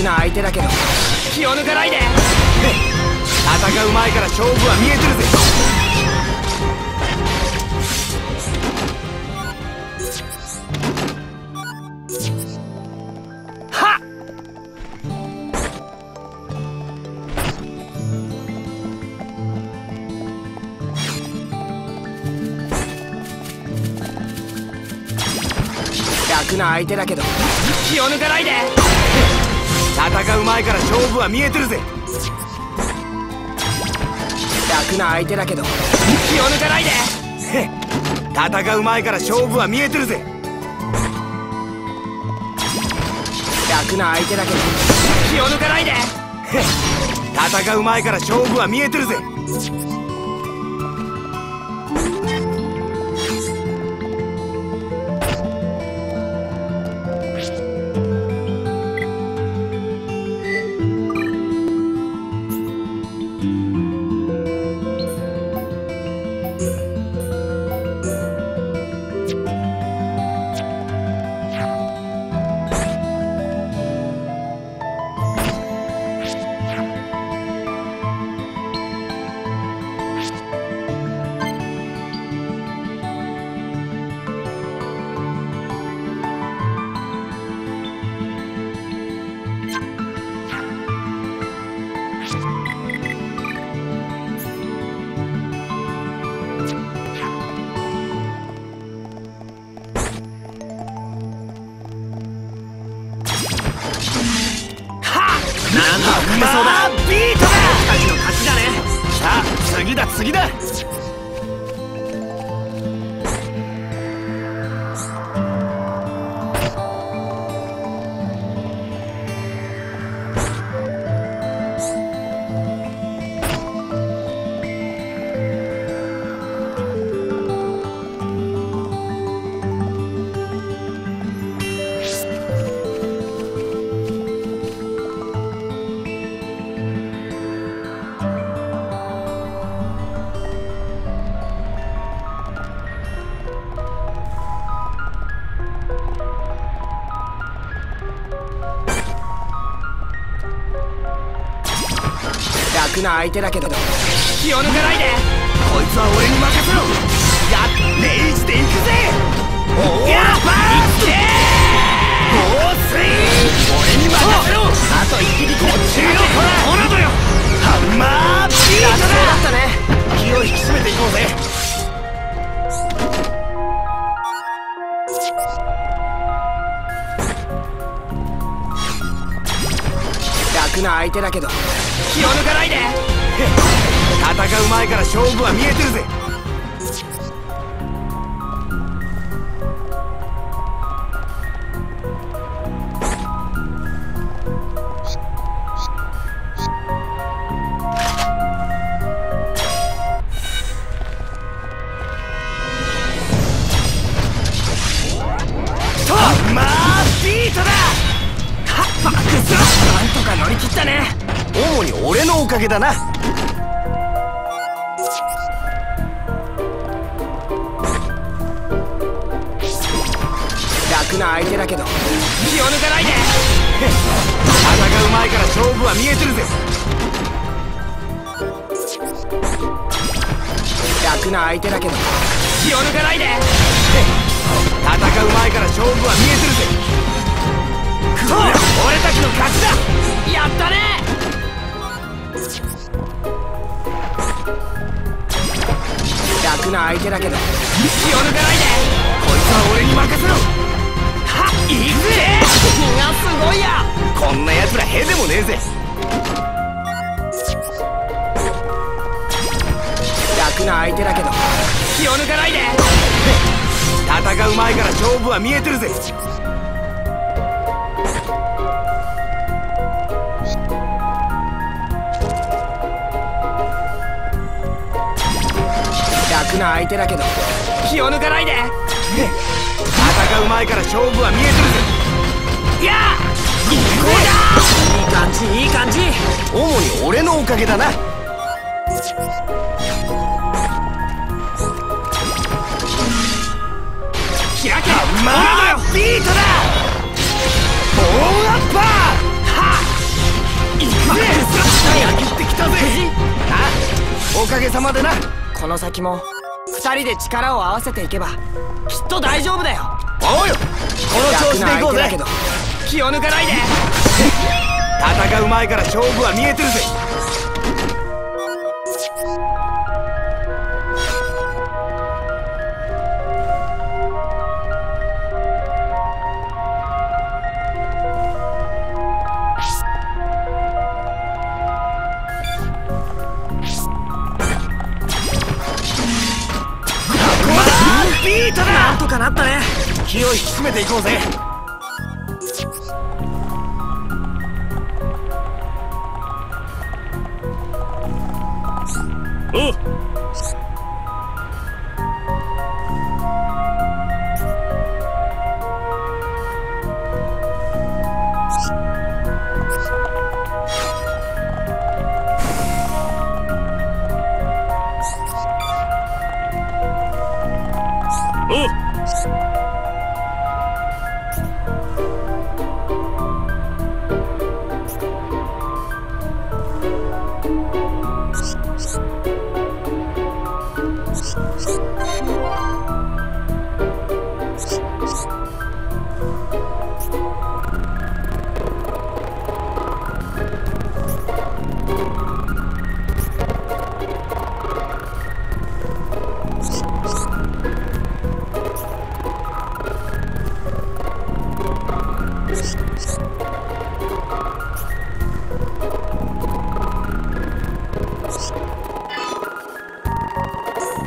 楽な相手だけど気を抜かないで。戦う前から勝負は見えてるぜ。な相手だけど気を抜かないで。戦う前から勝負は見えてるぜ。楽な相手だけど。気を抜かないで。戦う前から勝負は見えてるぜ。楽な相手だけど。気を抜かないで。戦う前から勝負は見えてるぜなんとか組めそうだ。ビートだ。たちの勝ちだね。さあ次だ次だな相手だけど気を抜かないで。こいつは俺に任せろ。やっレイジで行くぜ。おーやっばーっておー。スイー俺に任せろ。あと一匹こっちのほらほらだ。よハンマービートそうだったねだ気を引き締めていこうぜ。楽な相手だけど気を抜かないで。戦う前から勝負は見えてるぜ。だな。楽な相手だけど。気を抜かないで。戦う前から勝負は見えてるぜ。楽な相手だけど。気を抜かないで。戦う前から勝負は見えてるぜ。俺たちの勝ちだ。やったねな相手だけど気を抜かないでこいつは俺に任せろ。はっいくぜがすごいや。こんな奴らへでもねえぜ。楽な相手だけど気を抜かないで。戦う前から勝負は見えてるぜ。な相手だけど気を抜かないで。戦う前から勝負は見えてるぜ。やあいい感じいい感じ。主に俺のおかげだな。開けまあビートだ。ボーンアッパー。はっ。いくぜやってきたぜ。あおかげさまでな。この先も2人で力を合わせていけばきっと大丈夫だよ。おうよこの調子でいこうぜ。気を抜かないで。戦う前から勝負は見えてるぜかなったね。気を引き締めていこうぜ。Woo!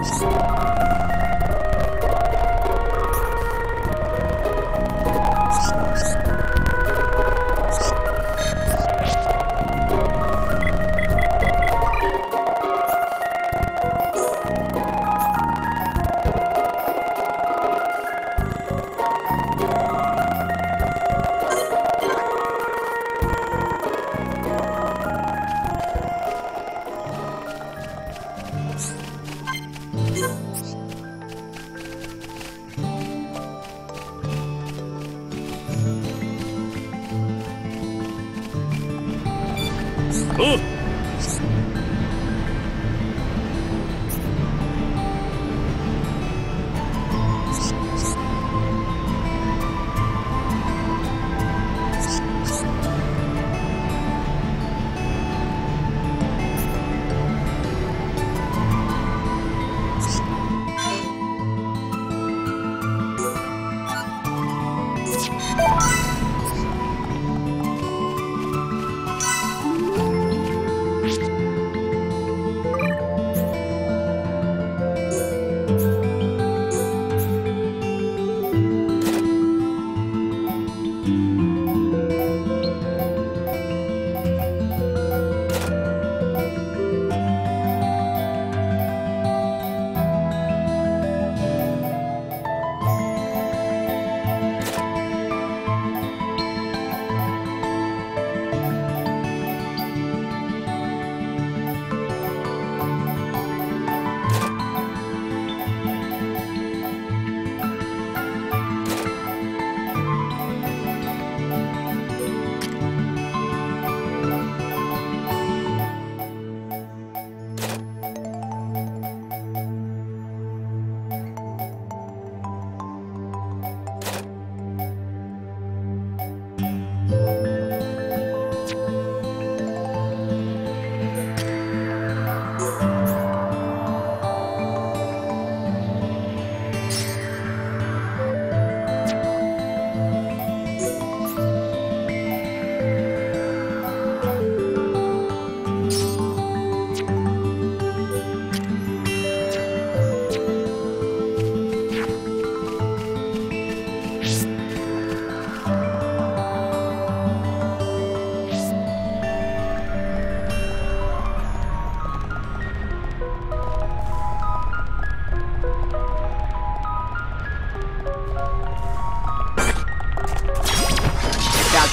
Podcast. おう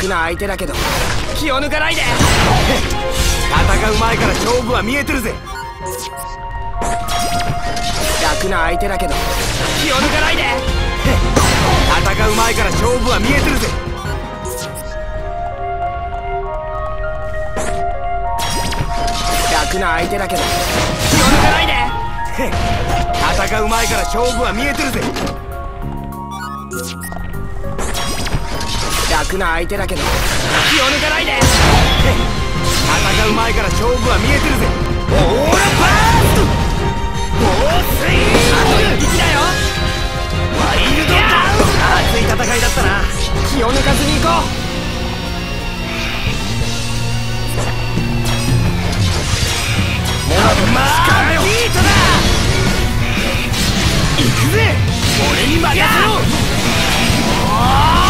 楽な相手だけど気を抜かないで。戦う前から勝負は見えてるぜ。楽な相手だけど気を抜かないで。戦う前から勝負は見えてるぜ。楽な相手だけど気を抜かないで。戦う前から勝負は見えてるぜ。楽な相手だけど気を抜かないで。戦う前から勝負は見えてるぜ。オーラバースト!猛水あと一匹だよ!ワイルド!ダウン熱い戦いだったな。気を抜かずに行こう。モナドマービートだ!行くぜ!俺に任せろ!ほらエアスラワイルドダウンハンマー!ビートだ行くぜ俺に任せろ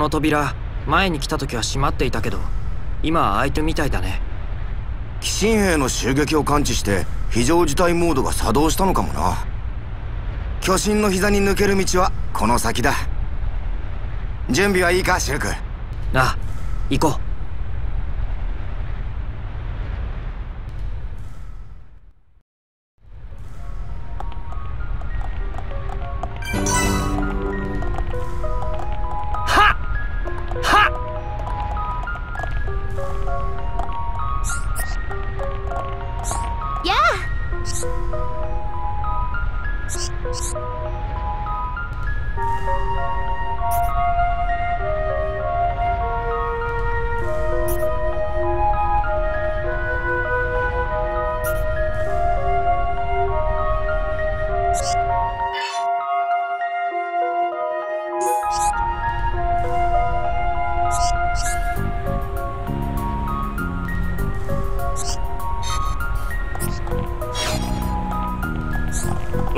の扉前に来た時は閉まっていたけど今は開いてみたいだね。鬼神兵の襲撃を感知して非常事態モードが作動したのかもな。巨神の膝に抜ける道はこの先だ。準備はいいかシルク。ああ行こう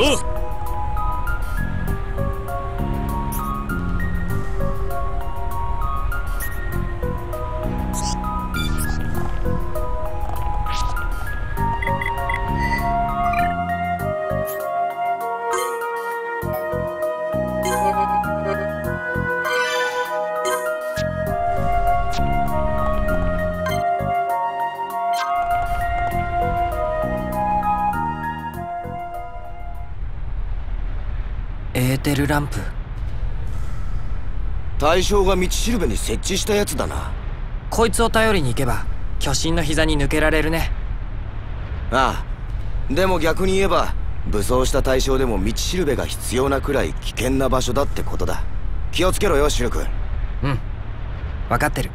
おルランプ。対象が道しるべに設置したやつだな。こいつを頼りに行けば巨神の膝に抜けられるね。ああ。でも逆に言えば武装した対象でも道しるべが必要なくらい危険な場所だってことだ。気をつけろよシルクうん。分かってる